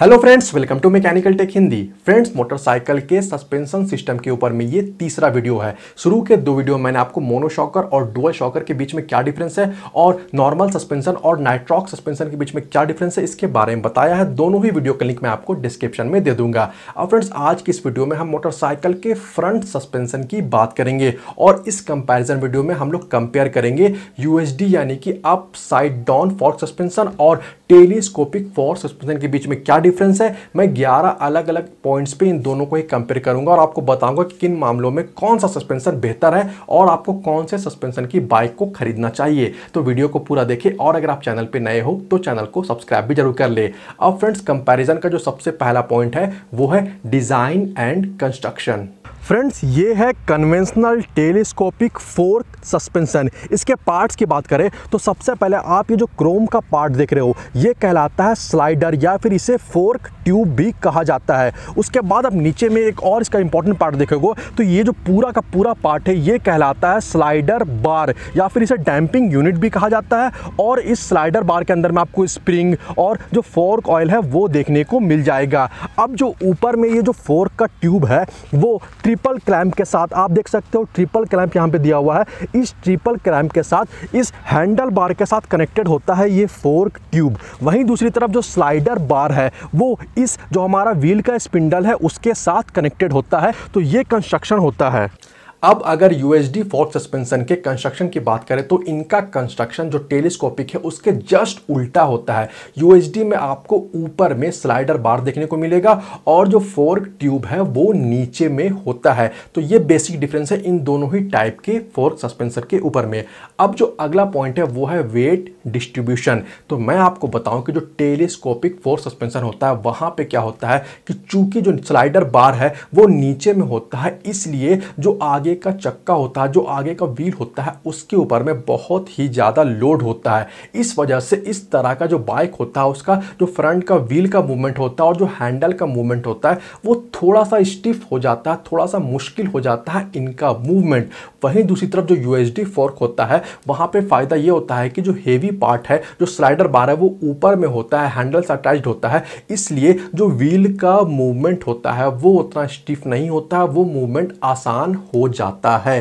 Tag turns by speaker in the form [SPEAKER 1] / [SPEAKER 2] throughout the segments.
[SPEAKER 1] Hello friends welcome to mechanical tech Hindi friends motorcycle के suspension system के ऊपर में ये तीसरा वीडियो है। शुरू के दो वीडियो मैंने आपको मोनो शॉकर और डुअल शॉकर के बीच में क्या डिफरेंस है और नॉर्मल सस्पेंशन और नाइट्रॉक सस्पेंशन के बीच में क्या डिफरेंस है, इसके बारे में बताया है। दोनों ही वीडियो का लिंक मैं आपको डिस्क्रिप्शन में दे दूँगा। अब फ्रेंड्स आज की इस वीडियो में हम मोटरसाइकिल के फ्रंट सस्पेंशन की बात करेंगे और इस कंपेरिजन वीडियो में हम लोग कंपेयर करेंगे यूएसडी यानी कि up side down fork suspension और टेलीस्कोपिक फॉर सस्पेंशन के बीच में क्या डिफरेंस है। मैं 11 अलग अलग पॉइंट्स पे इन दोनों को ही कंपेयर करूँगा और आपको बताऊँगा कि किन मामलों में कौन सा सस्पेंशन बेहतर है और आपको कौन से सस्पेंशन की बाइक को खरीदना चाहिए। तो वीडियो को पूरा देखें और अगर आप चैनल पर नए हो तो चैनल को सब्सक्राइब भी ज़रूर कर ले। अब फ्रेंड्स कंपेरिजन का जो सबसे पहला पॉइंट है, वो है डिज़ाइन एंड कंस्ट्रक्शन फ्रेंड्स ये है कन्वेंशनल टेलीस्कोपिक फोर्क सस्पेंशन इसके पार्ट्स की बात करें तो सबसे पहले आप ये जो क्रोम का पार्ट देख रहे हो, ये कहलाता है स्लाइडर या फिर इसे फोर्क ट्यूब भी कहा जाता है। उसके बाद अब नीचे में एक और इसका इंपॉर्टेंट पार्ट देखोगे तो ये जो पूरा का पूरा पार्ट है, ये कहलाता है स्लाइडर बार या फिर इसे डैम्पिंग यूनिट भी कहा जाता है। और इस स्लाइडर बार के अंदर में आपको स्प्रिंग और जो फोर्क ऑयल है, वो देखने को मिल जाएगा। अब जो ऊपर में ये जो फोर्क का ट्यूब है, वो ट्रिपल क्लैम्प के साथ, आप देख सकते हो ट्रिपल क्लैम्प यहाँ पे दिया हुआ है। इस ट्रिपल क्लैम्प के साथ, इस हैंडल बार के साथ कनेक्टेड होता है ये फोर्क ट्यूब। वहीं दूसरी तरफ़ जो स्लाइडर बार है, वो इस जो हमारा व्हील का स्पिंडल है, उसके साथ कनेक्टेड होता है। तो ये कंस्ट्रक्शन होता है। अब अगर यूएसडी फोर्क सस्पेंशन के कंस्ट्रक्शन की बात करें तो इनका कंस्ट्रक्शन जो टेलीस्कोपिक है, उसके जस्ट उल्टा होता है। यूएसडी में आपको ऊपर में स्लाइडर बार देखने को मिलेगा और जो फोर्क ट्यूब है, वो नीचे में होता है। तो ये बेसिक डिफरेंस है इन दोनों ही टाइप के फोर्क सस्पेंसर के ऊपर में। अब जो अगला पॉइंट है, वो है वेट डिस्ट्रीब्यूशन तो मैं आपको बताऊँ कि जो टेलीस्कोपिक फोर्क सस्पेंशन होता है, वहाँ पे क्या होता है कि चूँकि जो स्लाइडर बार है, वो नीचे में होता है, इसलिए जो आगे आगे का चक्का होता है, जो आगे का व्हील होता है, उसके ऊपर में बहुत ही ज़्यादा लोड होता है। इस वजह से इस तरह का जो बाइक होता है, उसका जो फ्रंट का व्हील का मूवमेंट होता है और जो हैंडल का मूवमेंट होता है, वो थोड़ा सा स्टिफ हो जाता है, थोड़ा सा मुश्किल हो जाता है इनका मूवमेंट। वहीं दूसरी तरफ़ जो यूएसडी फोर्क होता है, वहाँ पर फ़ायदा ये होता है कि जो हेवी पार्ट है, जो स्लाइडर बार है, वो ऊपर में होता है हैंडल से अटैच होता है। इसलिए जो व्हील का मूवमेंट होता है, वो उतना स्टिफ नहीं होता है वो मूवमेंट आसान हो जाता है।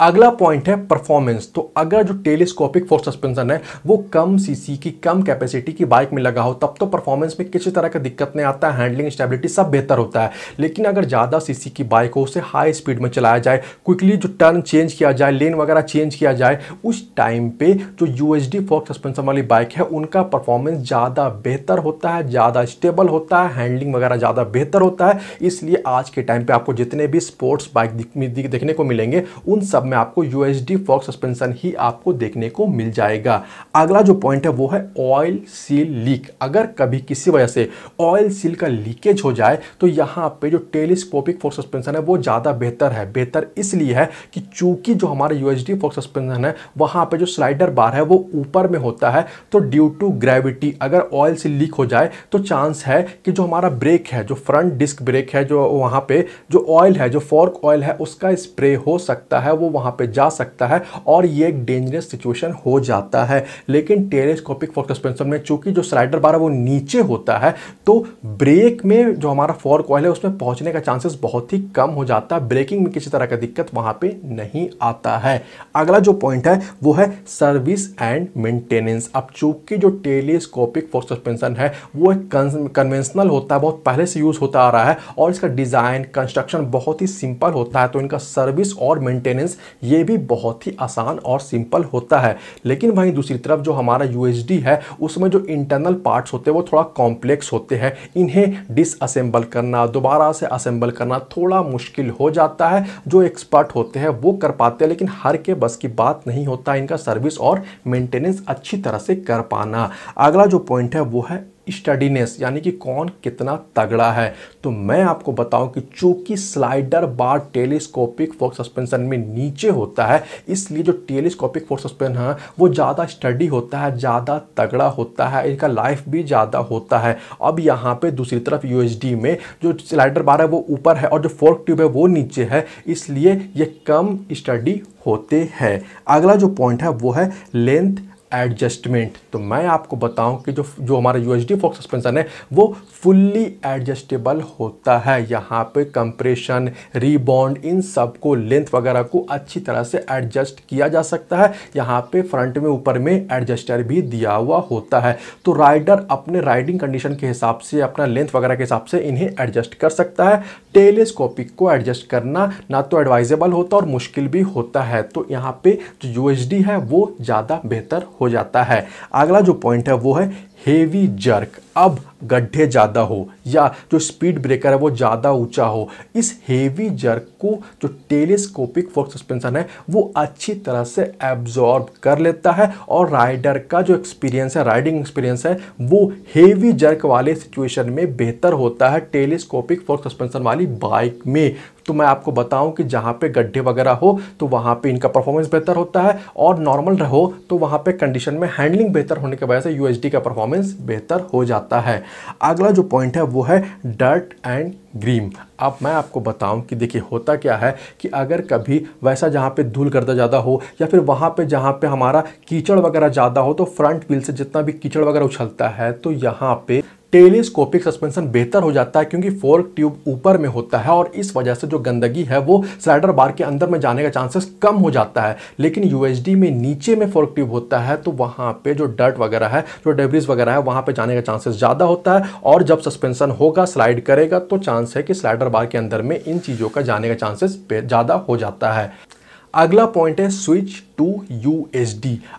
[SPEAKER 1] अगला पॉइंट है परफॉर्मेंस तो अगर जो टेलीस्कोपिक फोर्स सस्पेंशन है, वो कम सीसी की, कम कैपेसिटी की बाइक में लगा हो, तब तो परफॉर्मेंस में किसी तरह का दिक्कत नहीं आता है हैंडलिंग स्टेबिलिटी सब बेहतर होता है. लेकिन अगर ज़्यादा सीसी की बाइक हो, उसे हाई स्पीड में चलाया जाए क्विकली जो टर्न चेंज किया जाए लेन वगैरह चेंज किया जाए, उस टाइम पे जो यू एच सस्पेंशन वाली बाइक है, उनका परफॉर्मेंस ज़्यादा बेहतर होता है, ज़्यादा स्टेबल होता है हैंडलिंग वगैरह ज़्यादा बेहतर होता है. इसलिए आज के टाइम पर आपको जितने भी स्पोर्ट्स बाइक देखने को मिलेंगे, उन सब में आपको U H D fork suspension ही आपको देखने को मिल जाएगा। अगला जो पॉइंट है वो है ऑयल सील लीक अगर कभी किसी वजह से ऑयल सील का लीकेज हो जाए तो यहाँ पे जो टेलीस्कोपिक फोक सस्पेंशन है वो ज़्यादा बेहतर है। बेहतर इसलिए है कि चूँकि जो हमारा U H D fork suspension है, वहाँ पे जो स्लाइडर बार है वो ऊपर में होता है तो ड्यू टू ग्रेविटी अगर ऑयल सील लीक हो जाए तो चांस है कि जो हमारा ब्रेक है, जो फ्रंट डिस्क ब्रेक है, जो वहाँ पे जो ऑयल है, जो फॉर्क ऑयल है, उसका स्प्रे हो सकता है, वो वहाँ पे जा सकता है और ये एक डेंजरस सिचुएशन हो जाता है। लेकिन टेलीस्कोपिक फोर्क सस्पेंशन में चूँकि जो स्लाइडर बार है वो नीचे होता है तो ब्रेक में जो हमारा फोर्क ऑयल है उसमें पहुँचने का चांसेस बहुत ही कम हो जाता है। ब्रेकिंग में किसी तरह का दिक्कत वहाँ पे नहीं आता है। अगला जो पॉइंट है, वो है सर्विस एंड मेंटेनेंस अब चूँकि जो टेलीस्कोपिक फोर्क सस्पेंशन है, वो एक कन्वेंशनल होता है, बहुत पहले से यूज़ होता आ रहा है और इसका डिज़ाइन कंस्ट्रक्शन बहुत ही सिंपल होता है। तो इनका सर्विस और मेंटेनेंस ये भी बहुत ही आसान और सिंपल होता है। लेकिन वहीं दूसरी तरफ़ जो हमारा यूएसडी है, उसमें जो इंटरनल पार्ट्स होते हैं, वो थोड़ा कॉम्प्लेक्स होते हैं। इन्हें डिसअसेंबल करना, दोबारा से असेंबल करना थोड़ा मुश्किल हो जाता है। जो एक्सपर्ट होते हैं, वो कर पाते हैं, लेकिन हर के बस की बात नहीं होता इनका सर्विस और मेंटेनेंस अच्छी तरह से कर पाना। अगला जो पॉइंट है, वो है स्टडीनेस यानी कि कौन कितना तगड़ा है। तो मैं आपको बताऊँ कि चूँकि slider bar telescopic fork suspension में नीचे होता है, इसलिए जो टेलीस्कोपिक फोर्क सस्पेंशन है, वो ज़्यादा स्टडी होता है, ज़्यादा तगड़ा होता है, इनका लाइफ भी ज़्यादा होता है। अब यहाँ पर दूसरी तरफ़ यू में जो स्लाइडर बार है, वो ऊपर है और जो फोर्क ट्यूब है, वो नीचे है, इसलिए ये कम स्टडी होते हैं। अगला जो पॉइंट है, वो है लेंथ एडजस्टमेंट तो मैं आपको बताऊँ कि जो जो हमारा U H D fork suspension है, वो फुल्ली एडजस्टेबल होता है। यहाँ पे कंप्रेशन रीबॉन्ड इन सबको लेंथ वगैरह को अच्छी तरह से एडजस्ट किया जा सकता है। यहाँ पे फ्रंट में, ऊपर में एडजस्टर भी दिया हुआ होता है। तो राइडर अपने राइडिंग कंडीशन के हिसाब से, अपना लेंथ वगैरह के हिसाब से इन्हें एडजस्ट कर सकता है। टेलीस्कोपिक को एडजस्ट करना ना तो एडवाइजेबल होता और मुश्किल भी होता है। तो यहाँ पे जो यू है, वो ज़्यादा बेहतर हो जाता है। अगला जो पॉइंट है वो है हेवी जर्क अब गड्ढे ज़्यादा हो या जो स्पीड ब्रेकर है वो ज़्यादा ऊँचा हो, इस हेवी जर्क को जो टेलीस्कोपिक फोर्क सस्पेंशन है, वो अच्छी तरह से एब्जॉर्ब कर लेता है और राइडर का जो एक्सपीरियंस है राइडिंग एक्सपीरियंस है, वो हेवी जर्क वाले सिचुएशन में बेहतर होता है टेलीस्कोपिक फोर्क सस्पेंशन वाली बाइक में। तो मैं आपको बताऊँ कि जहाँ पे गड्ढे वगैरह हो तो वहाँ पे इनका परफॉर्मेंस बेहतर होता है और नॉर्मल रहो तो वहाँ पे कंडीशन में हैंडलिंग बेहतर होने की वजह से यूएसडी का परफॉर्मेंस बेहतर हो जाता है। अगला जो पॉइंट है वो है डर्ट एंड ग्रीम अब मैं आपको बताऊँ कि देखिए होता क्या है कि अगर कभी वैसा जहाँ पे धूल गर्दा ज़्यादा हो या फिर वहाँ पे जहाँ पे हमारा कीचड़ वगैरह ज़्यादा हो तो फ्रंट व्हील से जितना भी कीचड़ वगैरह उछलता है तो यहाँ पे टेलीस्कोपिक सस्पेंशन बेहतर हो जाता है क्योंकि फोर्क ट्यूब ऊपर में होता है और इस वजह से जो गंदगी है वो स्लाइडर बार के अंदर में जाने का चांसेस कम हो जाता है। लेकिन यूएसडी में नीचे में फोर्क ट्यूब होता है तो वहाँ पे जो डर्ट वगैरह है, जो डेब्रिज वगैरह है, वहाँ पे जाने का चांसेस ज़्यादा होता है और जब सस्पेंशन होगा, स्लाइड करेगा तो चांस है कि स्लाइडर बार के अंदर में इन चीज़ों का जाने का चांसेस ज़्यादा हो जाता है। अगला पॉइंट है स्विच टू यू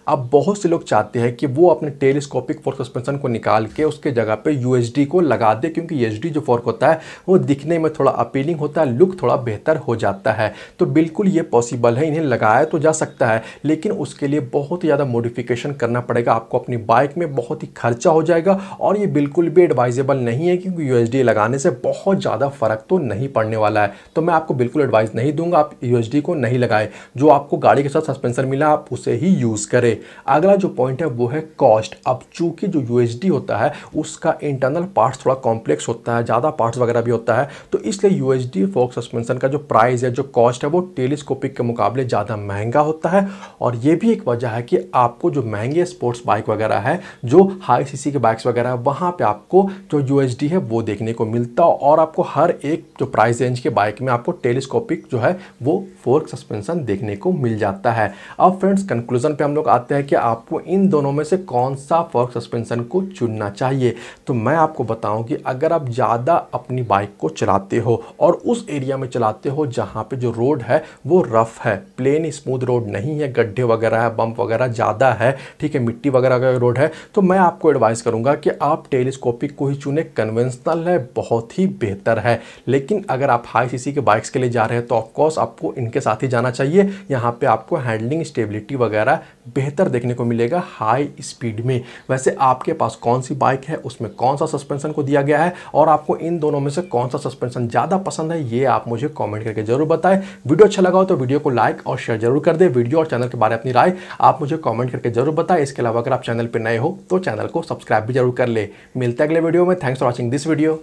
[SPEAKER 1] अब बहुत से लोग चाहते हैं कि वो अपने टेलीस्कोपिक फोर्क सस्पेंशन को निकाल के उसके जगह पे यू को लगा दे, क्योंकि एच जो फोर्क होता है, वो दिखने में थोड़ा अपीलिंग होता है लुक थोड़ा बेहतर हो जाता है। तो बिल्कुल ये पॉसिबल है, इन्हें लगाया तो जा सकता है, लेकिन उसके लिए बहुत ज़्यादा मॉडिफिकेशन करना पड़ेगा। आपको अपनी बाइक में बहुत ही खर्चा हो जाएगा, और ये बिल्कुल भी एडवाइजेबल नहीं है, क्योंकि यू लगाने से बहुत ज़्यादा फ़र्क तो नहीं पड़ने वाला है। तो मैं आपको बिल्कुल एडवाइस नहीं दूँगा, आप यू को नहीं लगाए। जो आपको गाड़ी के साथ सस्पेंसर मिला, आप उसे ही यूज़ करें। अगला जो पॉइंट है, वो है कॉस्ट अब चूँकि जो यू होता है, उसका इंटरनल पार्ट्स थोड़ा कॉम्प्लेक्स होता है, ज़्यादा पार्ट्स वगैरह भी होता है तो इसलिए यू एच सस्पेंसन का जो प्राइस है, जो कॉस्ट है, वो टेलीस्कोपिक के मुकाबले ज़्यादा महँगा होता है। और ये भी एक वजह है कि आपको जो महँगे स्पोर्ट्स बाइक वगैरह है, जो हाई सी के बाइक्स वगैरह है, वहाँ पर आपको जो यू है, वो देखने को मिलता और आपको हर एक जो प्राइस रेंज के बाइक में आपको टेलीस्कोपिक जो है, वो फोर्क सस्पेंशन देखने को मिल जाता है। अब फ्रेंड्स कंक्लूजन पे हम लोग आते हैं कि आपको इन दोनों में से कौन सा फॉर्क सस्पेंशन को चुनना चाहिए। तो मैं आपको बताऊँ कि अगर आप ज़्यादा अपनी बाइक को चलाते हो और उस एरिया में चलाते हो जहाँ पे जो रोड है, वो रफ है। प्लेन स्मूथ रोड नहीं है। गड्ढे वगैरह है बम्प वगैरह ज़्यादा है, ठीक है, मिट्टी वगैरह का रोड है। तो मैं आपको एडवाइस करूँगा कि आप टेलीस्कोपिक को ही चुने। कन्वेंशनल है, बहुत ही बेहतर है। लेकिन अगर आप हाई सी के बाइक्स के लिए जा रहे हैं तो ऑफकोर्स आपको इनके साथ ही जाना चाहिए। यहाँ पर आपको हैंडलिंग स्टेबिलिटी वगैरह बेहतर देखने को मिलेगा हाई स्पीड में। वैसे आपके पास कौन सी बाइक है, उसमें कौन सा सस्पेंशन को दिया गया है और आपको इन दोनों में से कौन सा सस्पेंशन ज़्यादा पसंद है, ये आप मुझे कॉमेंट करके ज़रूर बताएँ। वीडियो अच्छा लगा हो तो वीडियो को लाइक और शेयर ज़रूर कर दे। वीडियो और चैनल के बारे में अपनी राय आप मुझे कॉमेंट करके ज़रूर बताएँ। इसके अलावा अगर आप चैनल पर नए हो तो चैनल को सब्सक्राइब भी ज़रूर कर ले। मिलते अगले वीडियो में। Thanks for watching this video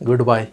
[SPEAKER 1] goodbye